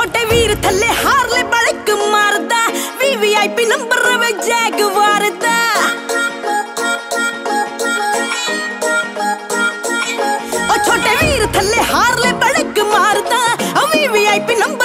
ਛੋਟੇ ਵੀਰ ਥੱਲੇ ਹਾਰਲੇ ਬੜਕ ਮਾਰਦਾ ਵੀਵੀਆਈਪੀ ਨੰਬਰ ਵੇ ਜੈਗਵਾਰ ਦਾ ਉਹ ਛੋਟੇ ਵੀਰ ਥੱਲੇ ਹਾਰਲੇ ਬੜਕ ਮਾਰਦਾ, ਉਹ ਵੀਵੀਆਈਪੀ ਨੰਬਰ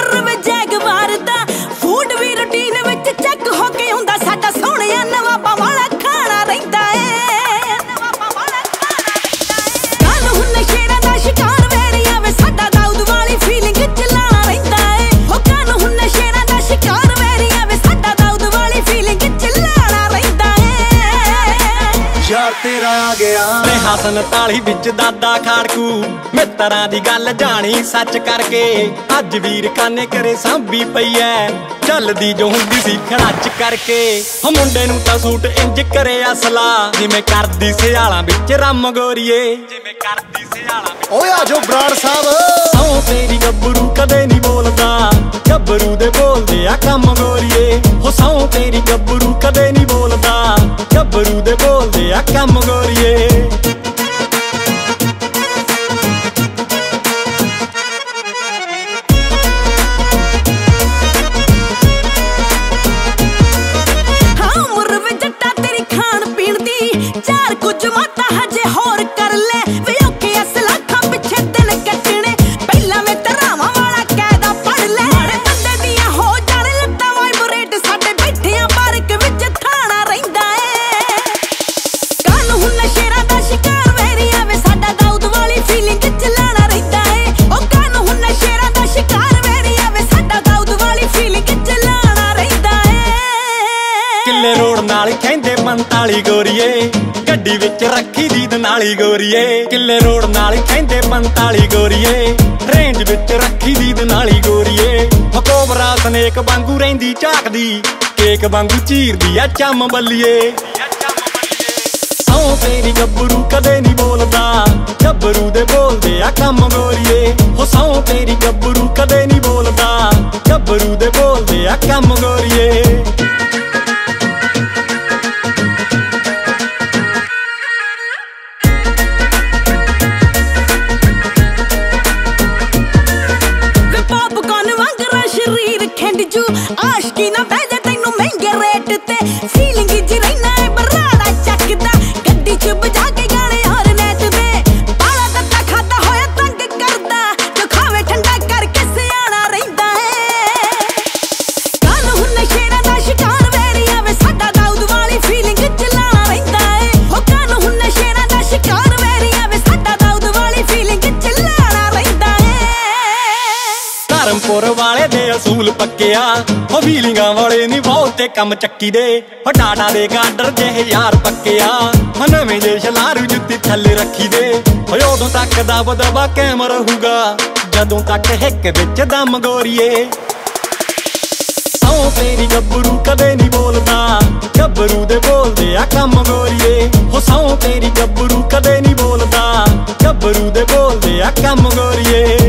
ਤੇਰਾ ਆ ਗਿਆ। ਮੈਂ ਹਸਨ ਤਾਲੀ ਵਿੱਚ ਦਾਦਾ ਖਾੜਕੂ। ਮਿੱਤਰਾਂ ਦੀ ਗੱਲ ਜਾਣੀ ਸੱਚ ਕਰਕੇ। ਅੱਜ ਵੀਰ ਕਾਨੇ ਕਰੇ ਸਾਂਭੀ ਪਈ ਐ। ਚੱਲਦੀ ਜੋ ਹੁੰਦੀ ਸੀ ਖੜਾਚ ਕਰਕੇ। ਹੋ ਮੁੰਡੇ ਨੂੰ ਤਾਂ ਸੂਟ ਇੰਜ ਕਰੇ ਅਸਲਾ ਜਿਵੇਂ ਕਰਦੀ ਸਿਆਲਾਂ ਵਿੱਚ ਰੰਮ ਗੋਰੀਏ ਜਿਵੇਂ ਕਰਦੀ ਸਿਆਲਾਂ ਵਿੱਚ ਓਏ ਆਜੋ ਬਰਾੜ ਸਾਹਿਬ। ਗੱਭਰੂ ਦੇ ਬੋਲਦੇ ਆ ਕੰਮ ਗੋਰੀਏ। ਕਿੱਲੇ ਰੋਡ ਨਾਲ ਕਹਿੰਦੇ 45 ਗੋਰੀਏ। ਗੱਡੀ ਵਿੱਚ ਰੱਖੀ ਦੀ ਦਨਾਲੀ ਗੋਰੀਏ। ਕਿੱਲੇ ਰੋਡ ਨਾਲ ਕਹਿੰਦੇ 45 ਗੋਰੀਏ। ਰੇਂਜ ਵਿੱਚ ਰੱਖੀ ਦੀ ਨਾਲੀ ਗੋਰੀਏ। ਹਕੋਬਰਾ ਸਨੇਕ ਵਾਂਗੂ ਰਹਿੰਦੀ ਝਾਕਦੀ। ਕੇਕ ਵਾਂਗੂ ਚੀਰਦੀ ਆ ਚੰਮ ਬੱਲੀਏ। ਸੌ ਤੇਰੀ ਗੱਭਰੂ ਕਦੇ ਨਹੀਂ ਬੋਲਦਾ। ਗੱਭਰੂ ਦੇ ਬੋਲਦੇ ਆ ਕੰਮ ਗੋਰੀਏ। ਹੋ ਸੌ ਤੇਰੀ ਗੱਭਰੂ ਕਦੇ ਨਹੀਂ ਬੋਲਦਾ। ਗੱਭਰੂ ਦੇ ਬੋਲਦੇ ਆ ਕੰਮ ਗੋਰੀਏ। te feeling ji ਅਸੂਲ ਪੱਕਿਆ। ਉਹ ਵੀਲਿੰਗਾਂ ਵਾਲੇ ਨਹੀਂ ਬਹੁਤੇ ਕੰਮ ਚੱਕੀ ਦੇ। ਉਹ ਡਾਡਾ ਦੇ ਗਾਡਰ ਜਿਹੇ ਯਾਰ ਪੱਕਿਆ। ਉਹ ਨਵੇਂ ਜੇ ਸ਼ਲਾਰੂ ਜੁੱਤੀ ਥੱਲੇ ਰੱਖੀ ਦੇ। ਓਏ ਉਦੋਂ ਤੱਕ ਦਬ ਦਬਾ ਕੈਮ ਰਹੂਗਾ। ਜਦੋਂ ਤੱਕ ਹਿੱਕ ਵਿੱਚ ਦਮ ਗੋਰੀਏ। ਸੌ ਤੇਰੀ ਗੱਭਰੂ ਕਦੇ ਨਹੀਂ ਬੋਲਦਾ। ਗੱਭਰੂ ਦੇ ਬੋਲਦੇ ਆ ਕੰਮ ਗੋਰੀਏ। ਹੋ ਸੌ ਤੇਰੀ ਗੱਭਰੂ ਕਦੇ ਨਹੀਂ ਬੋਲਦਾ। ਗੱਭਰੂ ਦੇ ਬੋਲਦੇ ਆ ਕੰਮ ਗੋਰੀਏ।